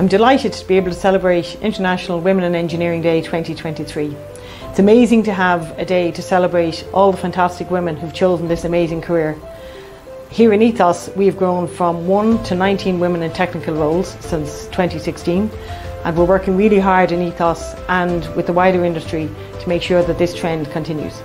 I'm delighted to be able to celebrate International Women in Engineering Day 2023. It's amazing to have a day to celebrate all the fantastic women who've chosen this amazing career. Here in Ethos, we have grown from 1 to 19 women in technical roles since 2016, and we're working really hard in Ethos and with the wider industry to make sure that this trend continues.